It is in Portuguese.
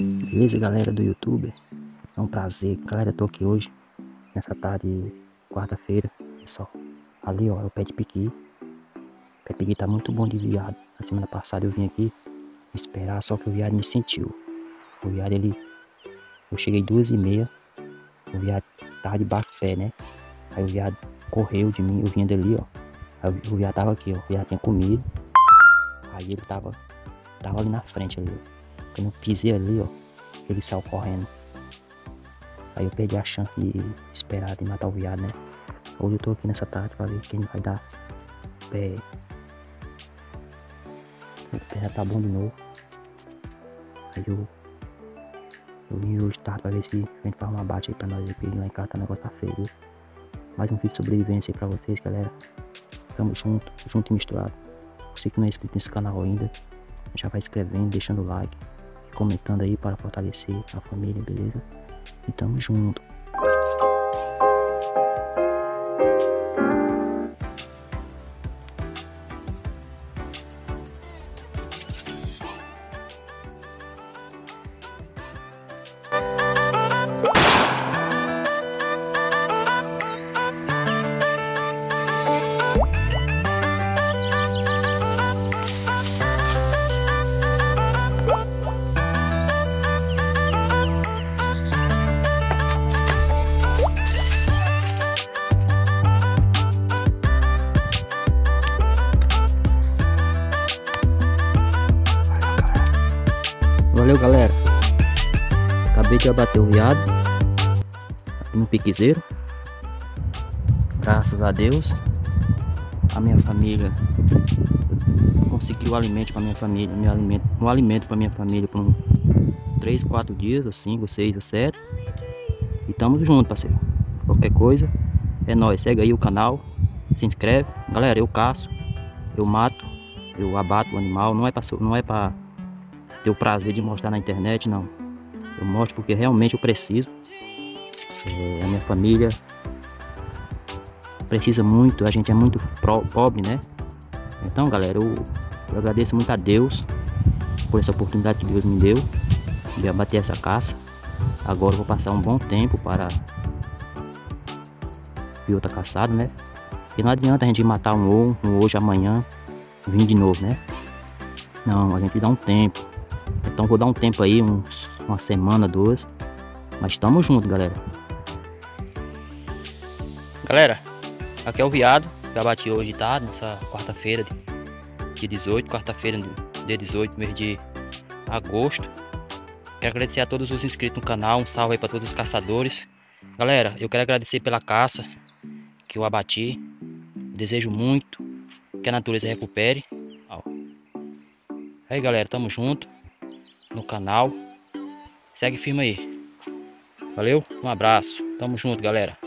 Beleza, galera do YouTube? É um prazer, galera. Eu tô aqui hoje, nessa tarde, quarta-feira. Pessoal, ali ó, é o pé de piqui. O pé de piqui tá muito bom de viado. Na semana passada eu vim aqui esperar, só que o viado me sentiu. O viado ele. Eu cheguei duas e meia. O viado tava debaixo do pé, né? Aí o viado correu de mim, eu vinha dali, ó. O viado tava aqui, ó. O viado tinha comido. Aí ele tava. Tava ali na frente ali. Quando eu pisei ali, ó. Ele saiu correndo. Aí eu perdi a chance de esperar de matar o viado, né? Hoje eu tô aqui nessa tarde pra ver quem vai dar pé. O já tá bom de novo. Aí eu. Eu vim hoje tarde pra ver se a gente faz uma bate aí pra nós aqui lá em casa, tá, o negócio tá feio. Viu? Mais um vídeo de sobrevivência aí pra vocês, galera. Tamo junto, junto e misturado. Você que não é inscrito nesse canal ainda, já vai inscrevendo, deixando o like, comentando aí para fortalecer a família, beleza? E tamo junto. Valeu, galera. Acabei de abater o viado. No piquezeiro. Graças a Deus. A minha família conseguiu alimento para minha família. Meu alimento, um alimento para minha família por um 3, 4 dias, ou 5, 6 ou 7. E tamo junto, parceiro. Qualquer coisa, é nóis. Segue aí o canal. Se inscreve. Galera, eu caço. Eu mato. Eu abato o animal. Não é pra, não é pra ter o prazer de mostrar na internet, não. Eu mostro porque realmente eu preciso. É, a minha família precisa muito, a gente é muito pro, pobre, né? Então, galera, eu, eu, agradeço muito a Deus por essa oportunidade que Deus me deu de abater essa caça. Agora vou passar um bom tempo para ver outra caçada, né? E não adianta a gente matar um, um hoje, amanhã, vir de novo, né? Não, a gente dá um tempo. Então vou dar um tempo aí, uns, uma semana, duas. Mas tamo junto, galera. Galera, aqui é o viado. Já bati hoje, tá? Nessa quarta-feira, dia 18, quarta-feira, dia 18, mês de agosto. Quero agradecer a todos os inscritos no canal. Um salve aí pra todos os caçadores. Galera, eu quero agradecer pela caça que eu abati. Desejo muito que a natureza recupere. Aí galera, tamo junto no canal. Segue firme aí. Valeu, um abraço. Tamo junto, galera.